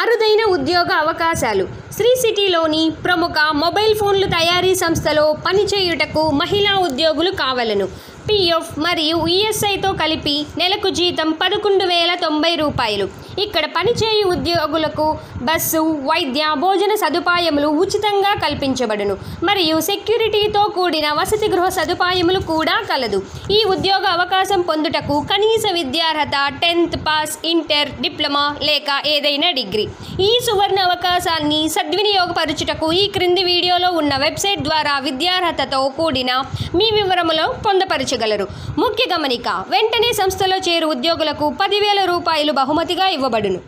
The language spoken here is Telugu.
అరుదైన ఉద్యోగ అవకాశాలు. శ్రీ సిటీలోని ప్రముఖ మొబైల్ ఫోన్లు తయారీ సంస్థలో పనిచేయుటకు మహిళా ఉద్యోగులు కావలను. పిఎఫ్ మరియు ఈఎస్ఐతో కలిపి నెలకు జీతం పదకొండు వేల తొంభై రూపాయలు. ఇక్కడ పనిచేయు ఉద్యోగులకు బస్సు వైద్య భోజన సదుపాయములు ఉచితంగా కల్పించబడును. మరియు సెక్యూరిటీతో కూడిన వసతి గృహ సదుపాయములు కూడా కలదు. ఈ ఉద్యోగ అవకాశం పొందుటకు కనీస విద్యార్హత టెన్త్ పాస్ ఇంటర్ డిప్లొమా లేక ఏదైనా డిగ్రీ. ఈ సువర్ణ అవకాశాన్ని సద్వినియోగపరచుటకు ఈ క్రింది వీడియోలో ఉన్న వెబ్సైట్ ద్వారా విద్యార్హతతో కూడిన మీ వివరములో పొందపరచు పొందపరచగలరు ముఖ్య గమనిక వెంటనే సంస్థలో చేరు ఉద్యోగులకు పదివేల రూపాయలు బహుమతిగా ఇవ్వబడును.